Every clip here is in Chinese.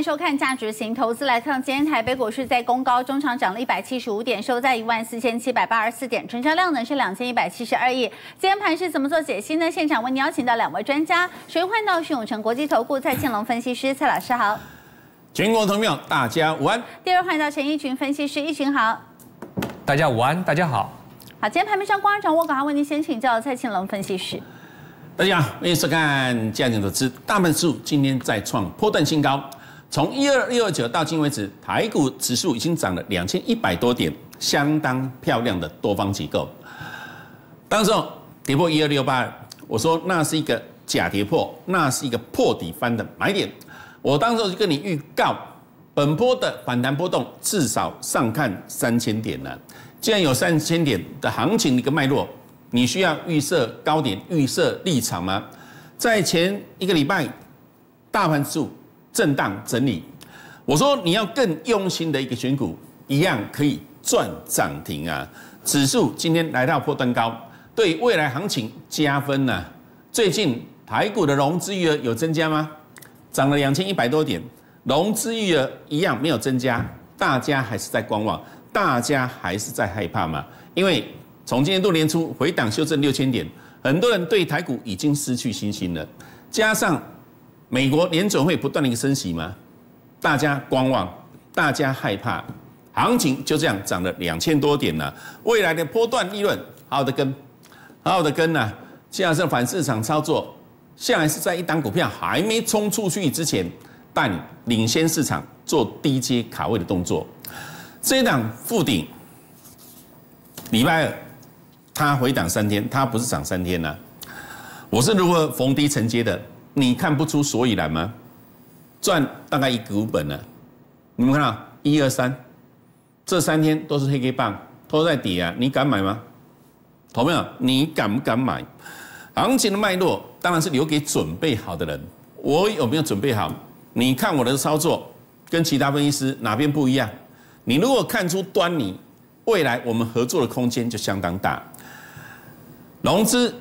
迎收看《价值型投资》。来看今天台北股市在公高中场涨了一百七十五点，收在一万四千七百八十四点，成交量呢是两千一百七十二亿。今天盘是怎么做解析呢？现场为您邀请到两位专家，首先欢迎到是永成国际投顾蔡庆龙分析师，蔡老师好。全国投票大家午安。第二欢迎到陈一群分析师，一群好。大家午安，大家好。好，今天盘面上光掌握赶快为您先请教蔡庆龙分析师。大家好，欢迎收看《价值投资》。大盘指数今天再创破断新高，从一二六二九到今为止，台股指数已经涨了两千一百多点，相当漂亮的多方机构。当时跌破一二六八，我说那是一个假跌破，那是一个破底翻的买点。我当时就跟你预告，本波的反弹波动至少上看三千点了。既然有三千点的行情的一个脉络。你需要预设高点、预设立场吗？在前一个礼拜，大盘指数震荡整理，我说你要更用心的一个选股，一样可以赚涨停啊！指数今天来到破断高，对未来行情加分呢。最近台股的融资余额有增加吗？涨了两千一百多点，融资余额一样没有增加，大家还是在观望，大家还是在害怕嘛？因为从今年度年初回档修正六千点，很多人对台股已经失去信心了。加上美国联准会不断的一个升息嘛，大家观望，大家害怕，行情就这样涨了两千多点了。未来的波段利润好好的跟，好好的跟呐。现在是反市场操作，向来是在一档股票还没冲出去之前，但领先市场做低阶卡位的动作。这一档附顶，礼拜二。它回档三天，它不是涨三天呐。我是如何逢低承接的？你看不出所以然吗？赚大概一股本了？你们看到一二三，这三天都是黑 K 棒，都在底啊！你敢买吗？同没有？你敢不敢买？行情的脉络当然是留给准备好的人。我有没有准备好？你看我的操作跟其他分析师哪边不一样？你如果看出端倪，未来我们合作的空间就相当大。融资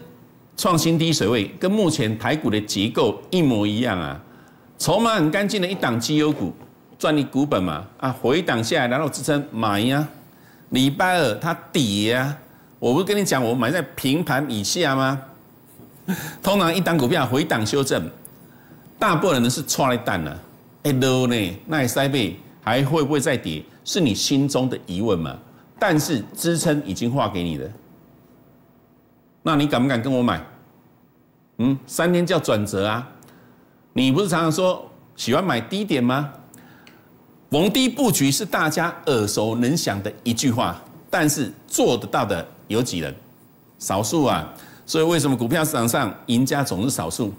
创新低水位，跟目前台股的结构一模一样啊！筹码很干净的一档绩优股，赚你股本嘛啊！回档下来，然后支撑买呀。礼拜二它跌呀，我不是跟你讲，我买在平盘以下吗？通常一档股票回档修正，大部分人是错了蛋了。哎喽呢？那塞贝还会不会再跌？是你心中的疑问嘛？但是支撑已经画给你了。那你敢不敢跟我买？嗯，三天叫转折啊！你不是常常说喜欢买低点吗？逢低布局是大家耳熟能详的一句话，但是做得到的有几人？少数啊！所以为什么股票市场上赢家总是少数？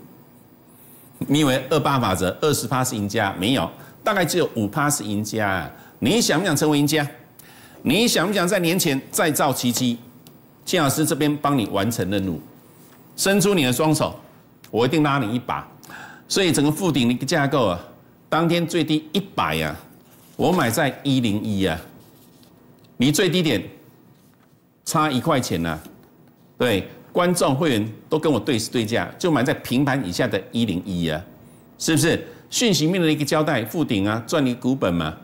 你以为二八法则二十趴是赢家？没有，大概只有五趴是赢家。啊你想不想成为赢家？你想不想在年前再造奇迹？金老师这边帮你完成任务，伸出你的双手，我一定拉你一把。所以整个附顶的一个架构啊，当天最低一百呀，我买在一零一啊，离最低点差一块钱呐。对，观众会员都跟我对视对价，就买在平盘以下的一零一啊，是不是？讯息面的一个交代，附顶啊，赚你股本嘛，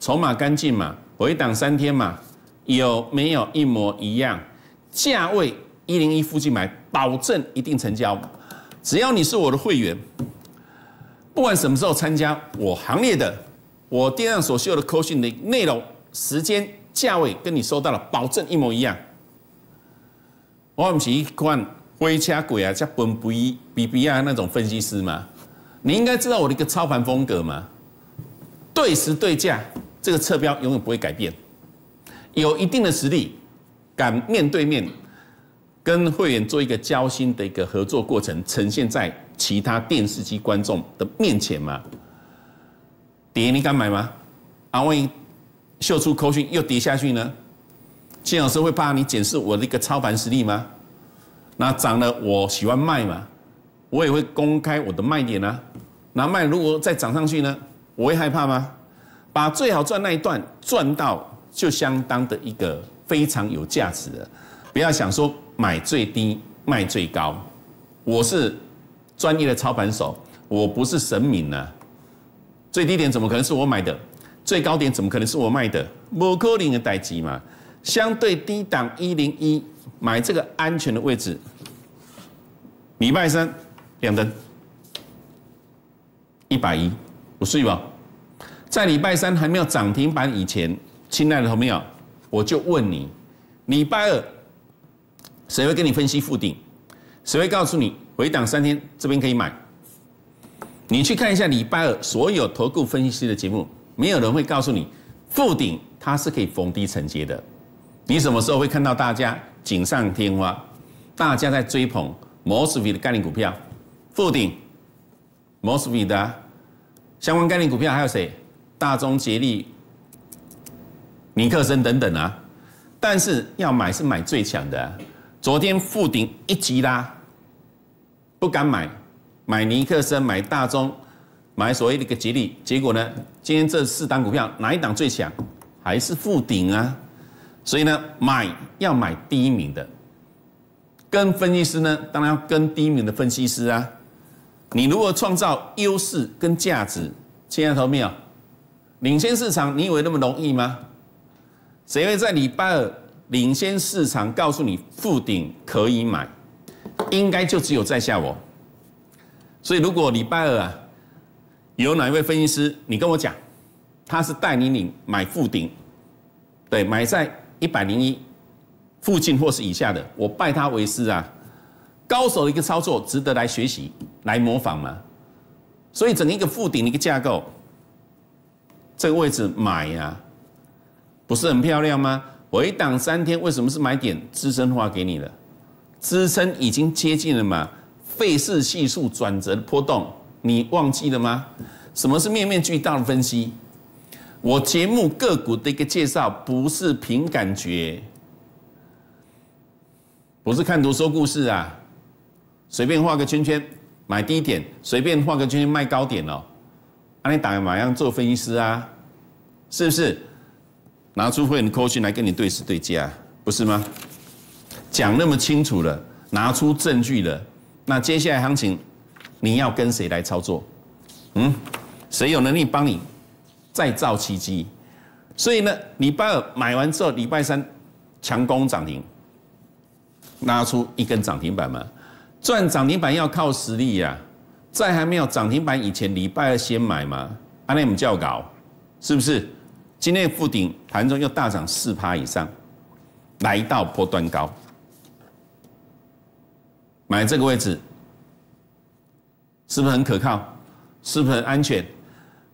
筹码干净嘛，回档三天嘛，有没有一模一样？价位一零一附近买，保证一定成交。只要你是我的会员，不管什么时候参加我行列的，我电上所秀的扣讯的内容、时间、价位，跟你收到了，保证一模一样。我不是一款灰车鬼啊，叫本不一 B B 啊那种分析师吗？你应该知道我的一个操盘风格吗？对时对价，这个侧标永远不会改变，有一定的实力。敢面对面跟会员做一个交心的一个合作过程，呈现在其他电视机观众的面前吗？跌你敢买吗？啊，万一秀出口讯又跌下去呢？金老师会怕你检视我的一个操盘实力吗？那涨了我喜欢卖嘛，我也会公开我的卖点啊。那卖如果再涨上去呢，我会害怕吗？把最好赚那一段赚到，就相当的一个。非常有价值的，不要想说买最低卖最高。我是专业的操盘手，我不是神明呢。最低点怎么可能是我买的？最高点怎么可能是我卖的？摩可林的代机嘛，相对低档一零一买这个安全的位置。礼拜三两灯一百一，不睡吧？在礼拜三还没有涨停板以前，亲爱的朋友，我就问你，礼拜二谁会跟你分析附顶？谁会告诉你回档三天这边可以买？你去看一下礼拜二所有投顾分析师的节目。没有人会告诉你，附顶它是可以逢低承接的。你什么时候会看到大家锦上添花？大家在追捧摩斯 V 的概念股票，附顶摩斯 V 的相关概念股票还有谁？大中捷力、尼克森等等啊。但是要买是买最强的。昨天附顶一级啦，不敢买，买尼克森，买大中。买所谓的一个吉利，结果呢？今天这四档股票哪一档最强？还是附顶啊？所以呢，买要买第一名的，跟分析师呢，当然要跟第一名的分析师啊。你如果创造优势跟价值，亲爱的朋友，领先市场，你以为那么容易吗？谁会在礼拜二领先市场告诉你附顶可以买？应该就只有在下我。所以如果礼拜二啊。有哪一位分析师？你跟我讲，他是带你领买附顶，对，买在一百零一附近或是以下的，我拜他为师啊！高手的一个操作，值得来学习、来模仿嘛。所以整一个附顶的一个架构，这个位置买呀，不是很漂亮吗？回档三天，为什么是买点？支撑画给你了，支撑已经接近了嘛？费氏系数转折的波动。你忘记了吗？什么是面面俱到的分析？我节目个股的一个介绍不是凭感觉，不是看图说故事啊，随便画个圈圈买低点，随便画个圈圈卖高点哦。那你打马样做分析师啊？是不是？拿出会员扣讯来跟你对时对价，不是吗？讲那么清楚了，拿出证据了，那接下来行情。你要跟谁来操作？嗯，谁有能力帮你再造奇迹？所以呢，礼拜二买完之后，礼拜三强攻涨停，拉出一根涨停板嘛。赚涨停板要靠实力呀，在还没有涨停板以前，礼拜二先买嘛。安内姆教搞是不是？今天复顶盘中又大涨四趴以上，来到波段高，买这个位置。是不是很可靠？是不是很安全？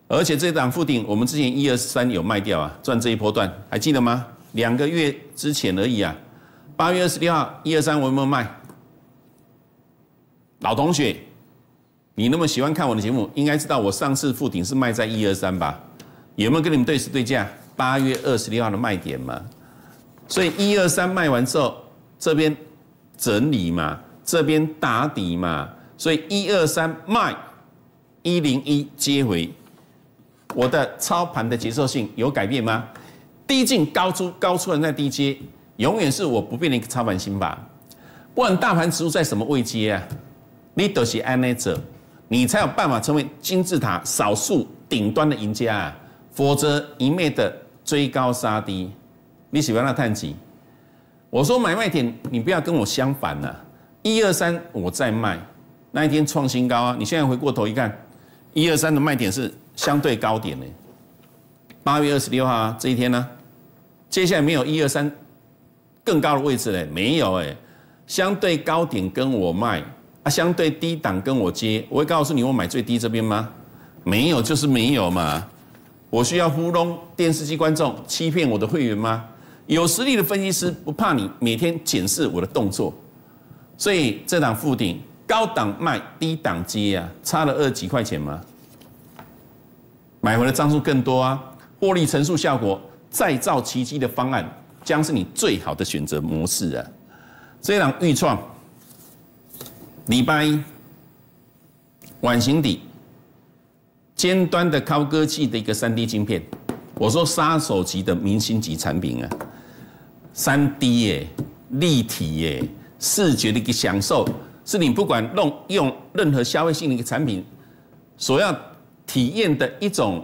而且这档附顶，我们之前一二三有卖掉啊，赚这一波段，还记得吗？两个月之前而已啊。八月二十六号，一二三我有没有卖？老同学，你那么喜欢看我的节目，应该知道我上次附顶是卖在一二三吧？有没有跟你们对时对价？八月二十六号的卖点嘛。所以一二三卖完之后，这边整理嘛，这边打底嘛。所以一二三卖，一零一接回，我的操盘的节奏性有改变吗？低进高出，高出人在低阶，永远是我不变的一个操盘心法。不管大盘指数在什么位阶啊，你都是安内者，你才有办法成为金字塔少数顶端的赢家啊！否则一昧的追高杀低，你喜欢那探级？我说买卖点，你不要跟我相反呐！一二三，我在卖。那一天创新高啊！你现在回过头一看，一二三的卖点是相对高点呢。八月二十六号啊，这一天呢，接下来没有一二三更高的位置嘞，没有哎，相对高点跟我卖啊，相对低档跟我接，我会告诉你我买最低这边吗？没有就是没有嘛。我需要糊弄电视机观众，欺骗我的会员吗？有实力的分析师不怕你每天检视我的动作，所以这档附顶。高档卖，低档接啊，差了二几块钱吗？买回的张数更多啊，获利乘数效果，再造奇迹的方案将是你最好的选择模式啊！这档预创，礼拜一碗形底，尖端的高科技的一个三 D 晶片，我说杀手级的明星级产品啊，三 D 耶，立体耶，视觉的一个享受。是你不管弄用任何消费性的一个产品，所要体验的一种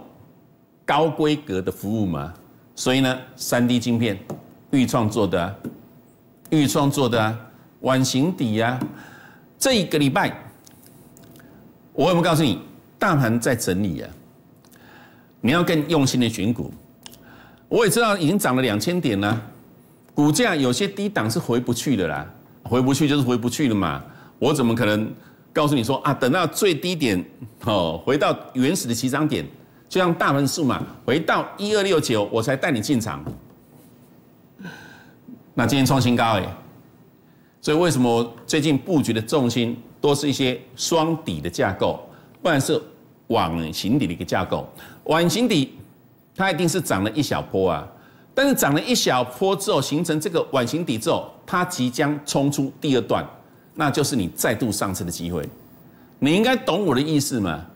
高规格的服务嘛。所以呢，三 D 晶片，预创做的，预创做的啊碗形底啊。这一个礼拜，我有没有告诉你，大盘在整理啊？你要更用心的选股。我也知道已经涨了两千点了，股价有些低档是回不去的啦，回不去就是回不去了嘛。我怎么可能告诉你说啊？等到最低点哦，回到原始的起涨点，就像大盘数嘛，回到一二六九，我才带你进场。那今天创新高哎，所以为什么最近布局的重心都是一些双底的架构，不然是网形底的一个架构？碗形底它一定是涨了一小波啊，但是涨了一小波之后，形成这个碗形底之后，它即将冲出第二段。那就是你再度上车的机会，你应该懂我的意思嘛？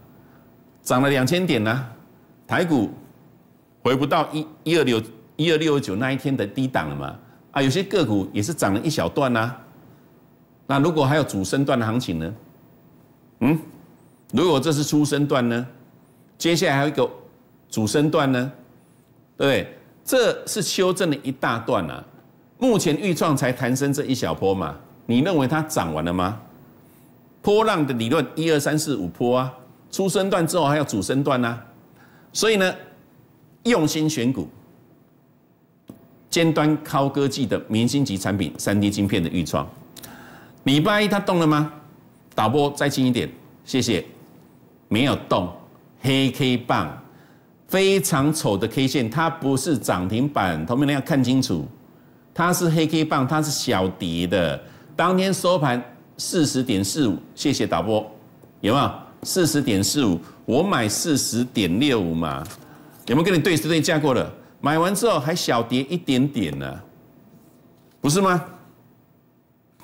涨了两千点呢，台股回不到一一二六一二六九那一天的低档了嘛？啊，有些个股也是涨了一小段呐。那如果还有主升段的行情呢？嗯，如果这是初升段呢？接下来还有一个主升段呢？对不对？这是修正了一大段啊。目前预创才弹升这一小波嘛。你认为它涨完了吗？波浪的理论一二三四五波啊，出生段之后还有主升段呐，所以呢，用心选股，尖端高科技的明星级产品，三 D 晶片的预创，礼拜一它动了吗？导播再近一点，谢谢，没有动，黑 K 棒，非常丑的 K 线，它不是涨停板，同学们要看清楚，它是黑 K 棒，它是小跌的。当天收盘四十点四五，谢谢导播，有没有四十点四五？我买四十点六五嘛，有没有跟你对对价过了？买完之后还小跌一点点呢，不是吗？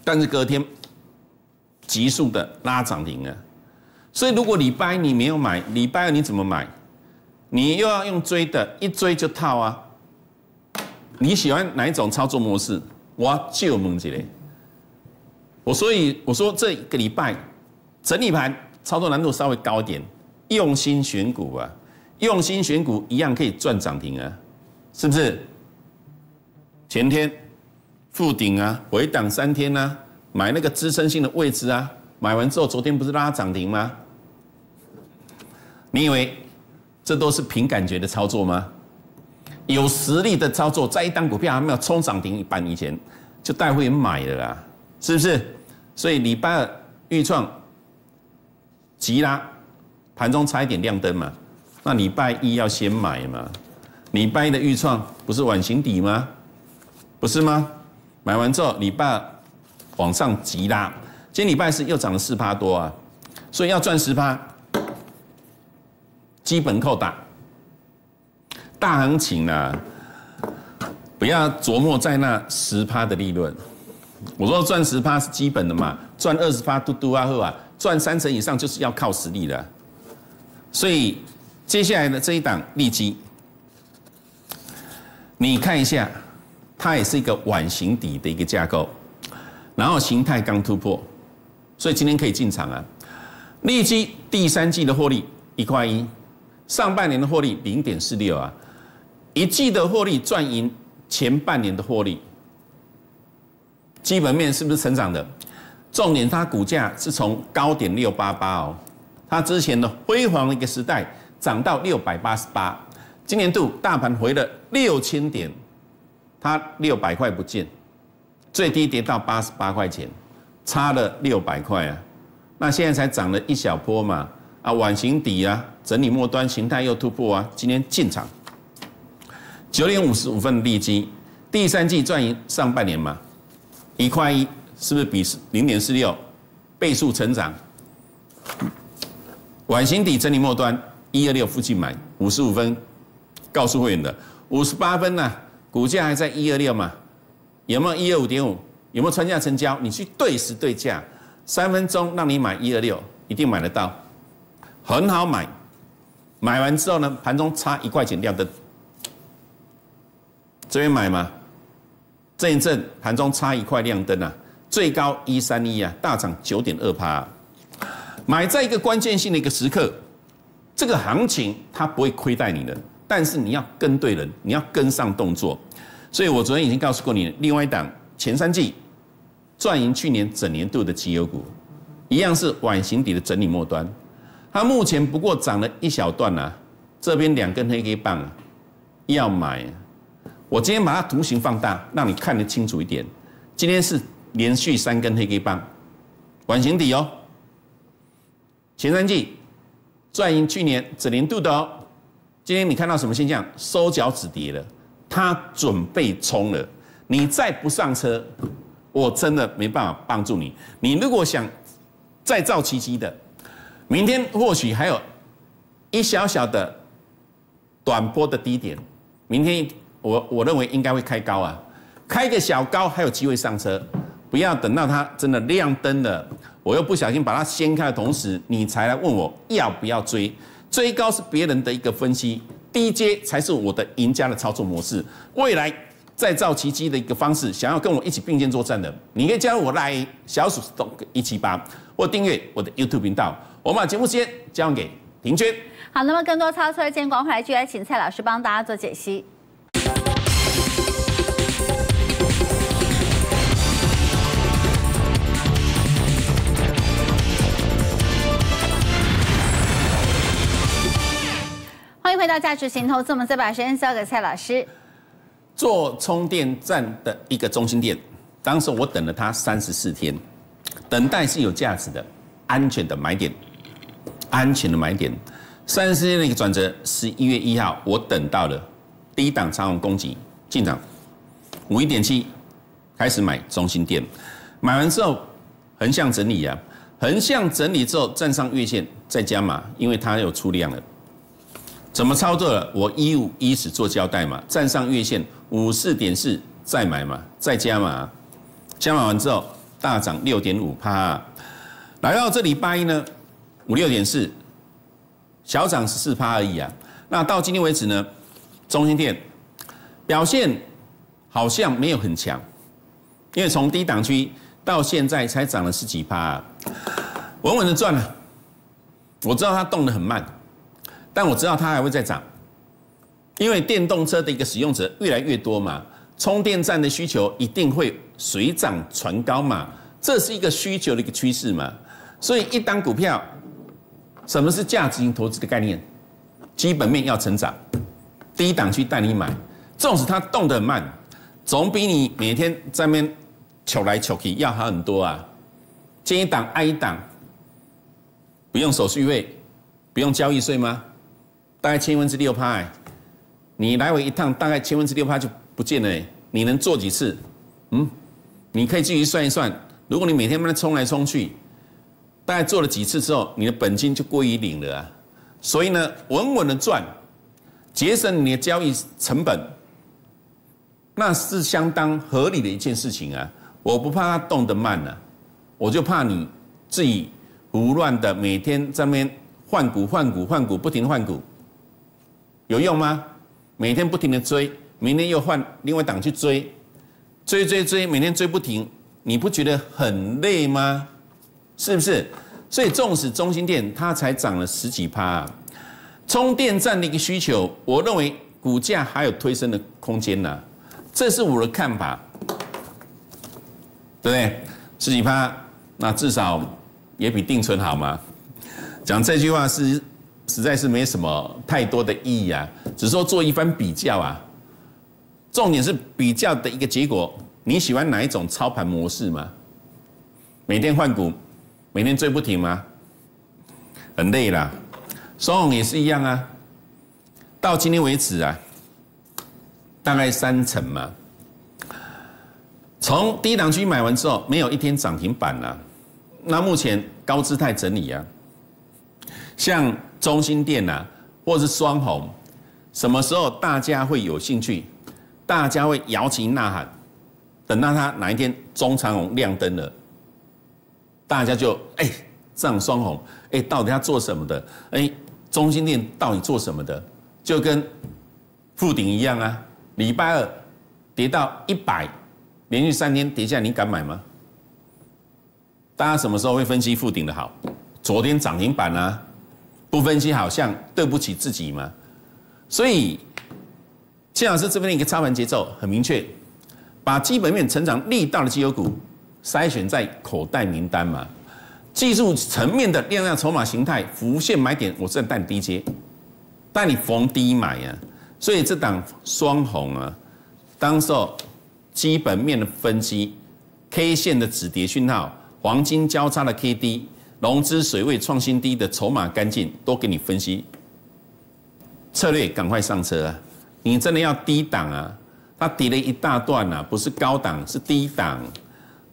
但是隔天急速的拉涨停了，所以如果礼拜你没有买，礼拜二你怎么买？你又要用追的，一追就套啊！你喜欢哪一种操作模式？我就问一个。我所以我说这个礼拜整理盘操作难度稍微高一点，用心选股啊，用心选股一样可以赚涨停啊，是不是？前天复顶啊，回档三天啊，买那个支撑性的位置啊，买完之后昨天不是拉涨停吗？你以为这都是凭感觉的操作吗？有实力的操作，在一单股票还没有冲涨停板以前，就带会员买了啦，是不是？所以礼拜二预创急拉，盘中差一点亮灯嘛，那礼拜一要先买嘛。礼拜一的预创不是晚形底吗？不是吗？买完之后礼拜二往上急拉，今天礼拜四又涨了四趴多啊，所以要赚十趴，基本扣打。大行情啊，不要琢磨在那十趴的利润。我说赚十趴是基本的嘛，赚二十趴嘟嘟啊呵啊，赚三成以上就是要靠实力的。所以接下来的这一档利基，你看一下，它也是一个碗形底的一个架构，然后形态刚突破，所以今天可以进场啊。利基第三季的获利一块一，上半年的获利零点四六啊，一季的获利赚赢前半年的获利。基本面是不是成长的？重点，它股价是从高点六八八哦，它之前的辉煌的一个时代涨到六百八十八，今年度大盘回了六千点，它六百块不见，最低跌到八十八块钱，差了六百块啊，那现在才涨了一小波嘛，啊碗形底啊，整理末端形态又突破啊，今天进场，九点五十五分的利基，第三季赚上半年嘛。一块一是不是比零点四六倍数成长？碗形底整理末端一二六附近买五十五分，告诉会员的五十八分呢？股价还在一二六嘛？有没有一二五点五？有没有穿价成交？你去对时对价，三分钟让你买一二六，一定买得到，很好买。买完之后呢，盘中差一块钱亮灯，这边买吗？这一阵盘中差一块亮灯啊，最高一三一啊，大涨九点二趴，买在一个关键性的一个时刻，这个行情它不会亏待你的，但是你要跟对人，你要跟上动作。所以我昨天已经告诉过你，另外一档前三季赚赢去年整年度的绩优股，一样是碗形底的整理末端，它目前不过涨了一小段啊，这边两根黑黑棒啊，要买。我今天把它图形放大，让你看得清楚一点。今天是连续三根黑黑棒，碗形底哦。前三季赚赢去年整年度的哦。今天你看到什么现象？收脚止跌了，它准备冲了。你再不上车，我真的没办法帮助你。你如果想再造奇迹的，明天或许还有一小小的短波的低点，明天。我我认为应该会开高啊，开个小高还有机会上车，不要等到它真的亮灯了，我又不小心把它掀开的同时，你才来问我要不要追？追高是别人的一个分析，低阶才是我的赢家的操作模式。未来再造奇迹的一个方式，想要跟我一起并肩作战的，你可以加入我来小鼠洞一七八，或订阅我的 YouTube 频道。我们把节目时间交给平娟。好，那么更多操作的见光，回来就来请蔡老师帮大家做解析。欢迎回到价值型投资，我们再把时间交给蔡老师。做充电站的一个中心店，当时我等了他三十四天，等待是有价值的，安全的买点，安全的买点。三十天的一个转折，十一月一号我等到了第一档长虹攻击进场，五一点七开始买中心店，买完之后横向整理啊，横向整理之后站上月线再加码，因为它有出量了。怎么操作了？我一五一十做交代嘛，站上月线五四点四再买嘛，再加码，加码完之后大涨六点五趴，来到这里八一呢五六点四，小涨十四趴而已啊。那到今天为止呢，中心店表现好像没有很强，因为从低档区到现在才涨了十几趴，啊稳稳的赚了。我知道它动得很慢。但我知道它还会再涨，因为电动车的一个使用者越来越多嘛，充电站的需求一定会水涨船高嘛，这是一个需求的一个趋势嘛。所以一单股票，什么是价值型投资的概念？基本面要成长，低档区带你买，纵使它动得很慢，总比你每天在那边求来求去要好很多啊。接一档挨一档，不用手续费，不用交易税吗？大概千分之六趴，你来回一趟大概千分之六趴就不见了，你能做几次？嗯，你可以继续算一算，如果你每天慢慢冲来冲去，大概做了几次之后，你的本金就归于零了啊。所以呢，稳稳的赚，节省你的交易成本，那是相当合理的一件事情啊。我不怕它动得慢呢，我就怕你自己胡乱的每天在那边换股换股换股，不停换股。有用吗？每天不停的追，明天又换另外档去追，追追追，每天追不停，你不觉得很累吗？是不是？所以纵使中心店它才涨了十几趴，啊充电站的一个需求，我认为股价还有推升的空间呢，这是我的看法，对不对？十几趴，那至少也比定存好吗？讲这句话是。实在是没什么太多的意义啊，只是说做一番比较啊。重点是比较的一个结果，你喜欢哪一种操盘模式吗？每天换股，每天追不停吗？很累啦。双红也是一样啊。到今天为止啊，大概三成嘛。从低档区买完之后，没有一天涨停板了。那目前高姿态整理啊，像。中心店呐，或是双红，什么时候大家会有兴趣？大家会摇旗呐喊，等到它哪一天中长红亮灯了，大家就哎，这样双红，哎，到底要做什么的？哎，中心店到底做什么的？就跟附顶一样啊，礼拜二跌到一百，连续三天跌下，你敢买吗？大家什么时候会分析附顶的好？昨天涨停板啊。不分析好像对不起自己嘛。所以，谢老师这边的一个操盘节奏很明确，把基本面成长力道的绩优股筛选在口袋名单嘛。技术层面的量量筹码形态浮现买点，我是带你低接，带你逢低买呀。所以这档双红啊，当时候基本面的分析，K 线的止跌讯号，黄金交叉的 K D，融资水位创新低的筹码干净，都给你分析。策略赶快上车啊！你真的要低档啊？它跌了一大段啊，不是高档，是低档。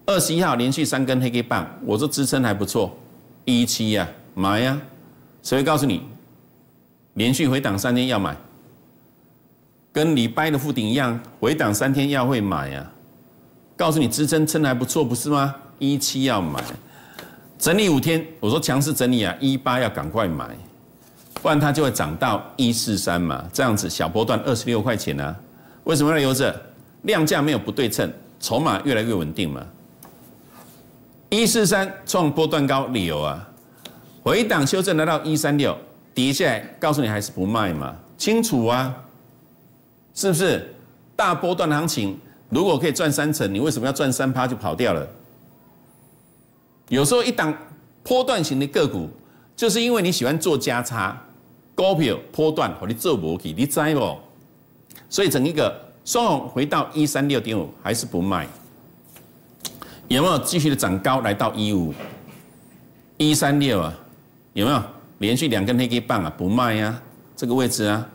二十一号连续三根黑 K 棒，我说支撑还不错，一七呀，买呀！谁会告诉你，连续回档三天要买？跟礼拜的附顶一样，回档三天要会买呀！告诉你支撑撑还不错，不是吗？一七要买，整理五天，我说强势整理啊，一八要赶快买，不然它就会涨到一四三嘛，这样子小波段二十六块钱呢？为什么要留着？量价没有不对称，筹码越来越稳定嘛。一四三创波段高，理由啊，回档修正来到一三六，跌下来，告诉你还是不卖嘛？清楚啊，是不是？大波段行情，如果可以赚三成，你为什么要赚三趴就跑掉了？有时候一档波段型的个股，就是因为你喜欢做加差，股票波段和你做不起，你知不？所以整一个双红回到一三六点五，还是不卖。有没有继续的涨高来到一五一三六啊？有没有连续两根黑 K 棒啊？不卖呀，这个位置啊，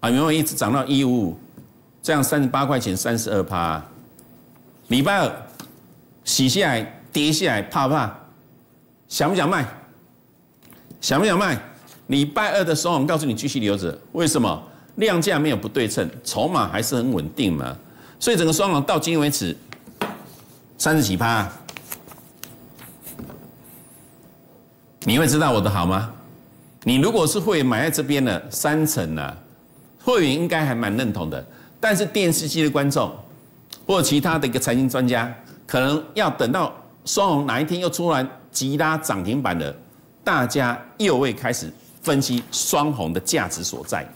啊有没有一直涨到一五五？这样三十八块钱三十二趴，礼拜二洗下来跌下来怕不怕？想不想卖？想不想卖？礼拜二的时候我告诉你继续留着，为什么？量价没有不对称，筹码还是很稳定嘛，所以整个双龙到今天为止。三十几趴，你会知道我的好吗？你如果是会员买在这边的三成呢，会员应该还蛮认同的。但是电视机的观众或其他的一个财经专家，可能要等到双红哪一天又出来急拉涨停板的，大家又会开始分析双红的价值所在。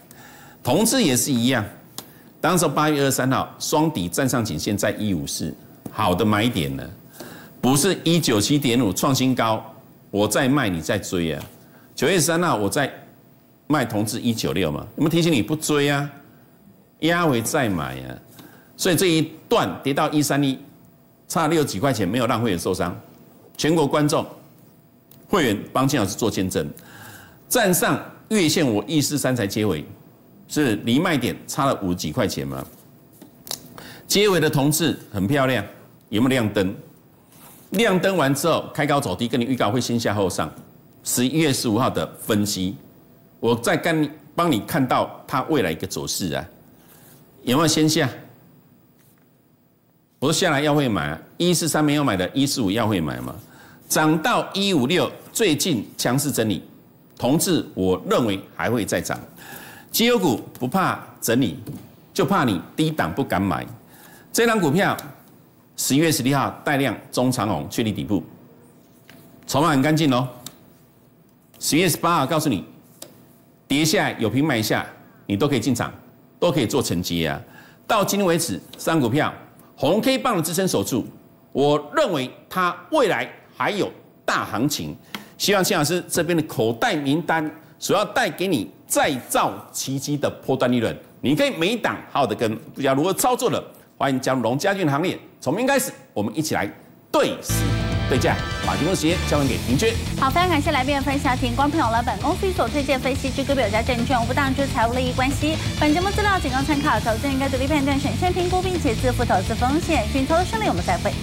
同志也是一样，当时八月二十三号双底站上颈线在一五四。好的买点呢，不是一九七点五创新高，我在卖你在追啊。九月三号我在卖同志一九六嘛，我们提醒你不追啊，压回再买啊。所以这一段跌到一三一，差六几块钱没有让会员受伤，全国观众会员帮金老师做见证，站上月线我一四三才接回，是离卖点差了五几块钱嘛。接尾的同志很漂亮。有没有亮灯？亮灯完之后开高走低，跟你预告会先下后上。十一月十五号的分析，我再跟你帮你看到它未来一个走势啊，有没有先下？我说下来要会买，一四三没有买的，一四五要会买嘛？涨到一五六，最近强势整理，同志我认为还会再涨。绩优股不怕整理，就怕你低档不敢买。这张股票。十一月十六号带量中长红确立底部，筹码很干净哦。十月十八号告诉你，跌下来有平买下，你都可以进场，都可以做承接啊。到今天为止，三股票红 K 棒的支撑守住，我认为它未来还有大行情。希望谢老师这边的口袋名单所要带给你再造奇迹的破断利润，你可以每档好好的跟，不知道如何操作的，欢迎加入龙家军的行列。从明开始，我们一起来对时对价，把节目时间交还给平娟。好，非常感谢来宾的分享，提醒观众朋友了，本公司所推荐分析之个别有价证券无不当之财务利益关系。本节目资料仅供参考，投资人应该独立判断、审慎评估，并且自负投资风险。请投资顺利，我们再会。